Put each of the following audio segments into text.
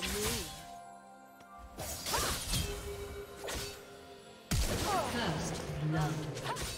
First blood.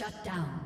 Shut down.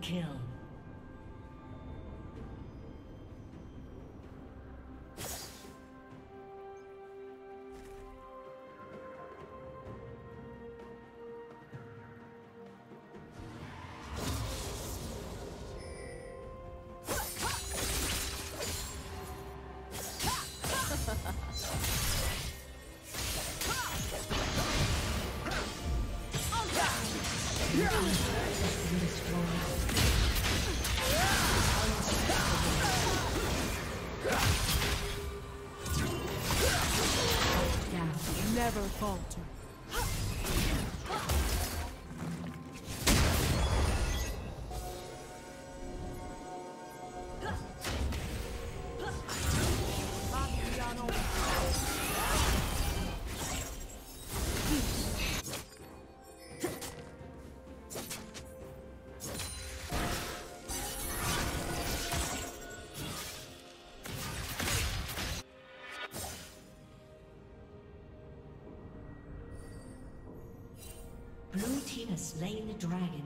Kill. Never falter. Dragon.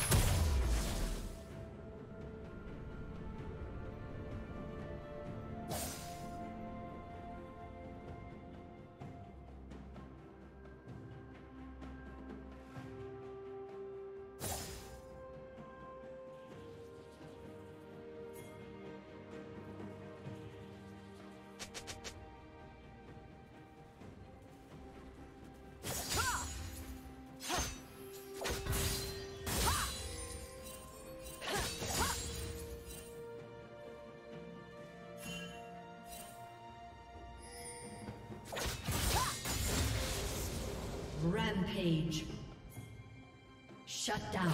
Rampage. Shut down.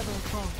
Never falter.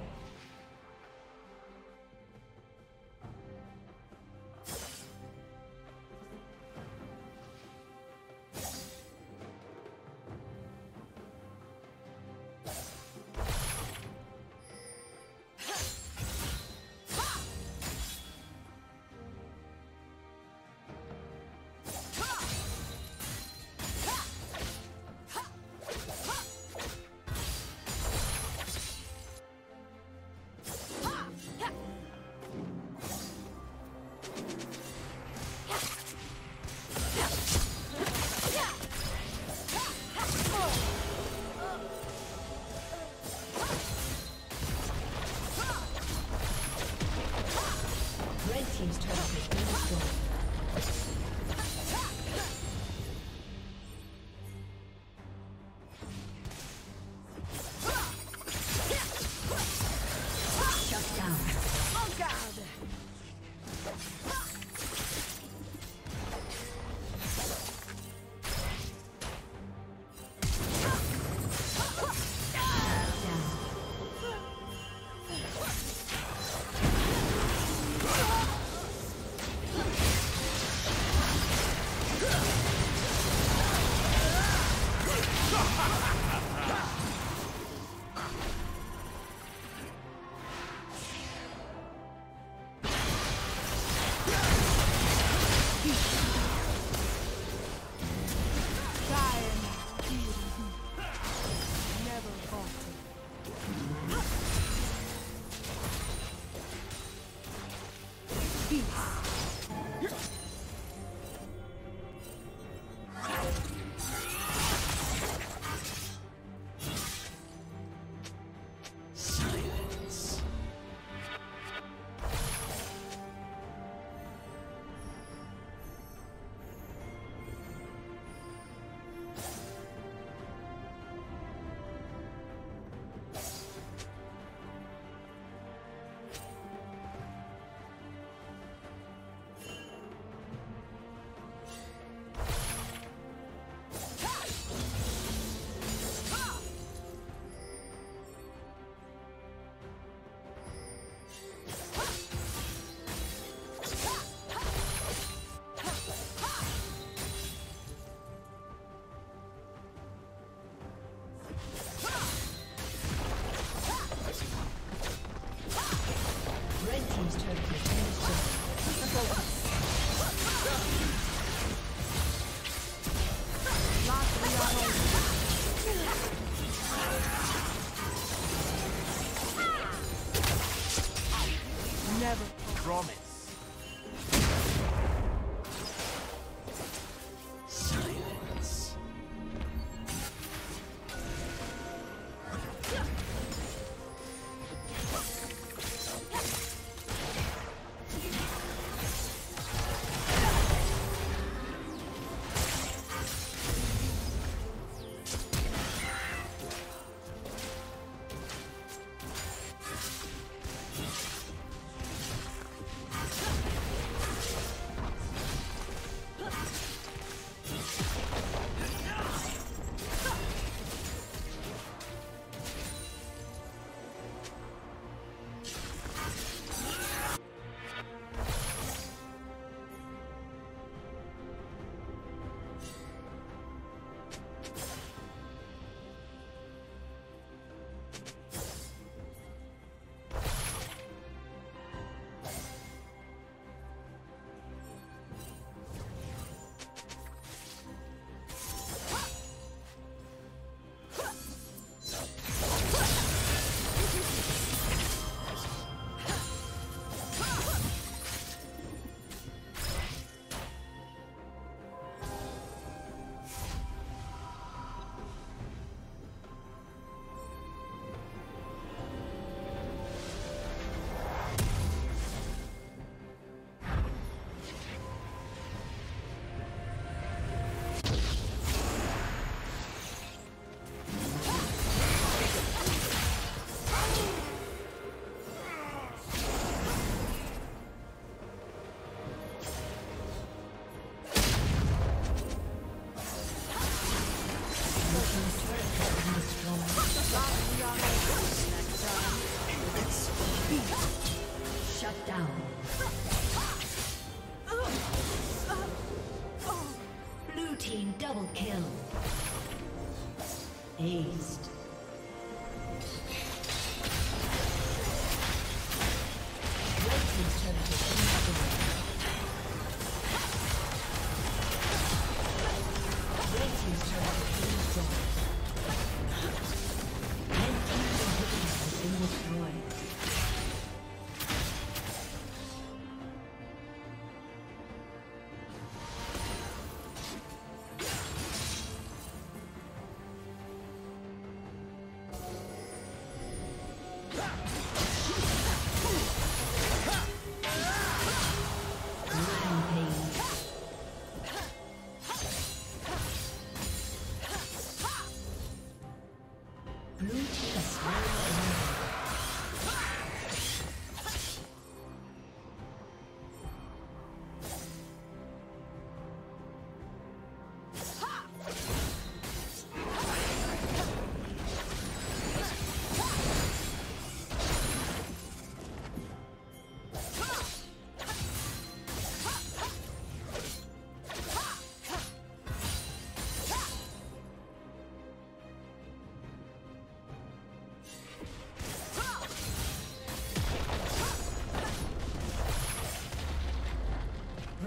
peace.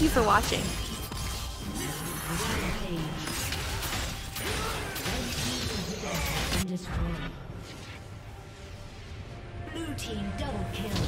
Thank you for watching. Blue team double kill.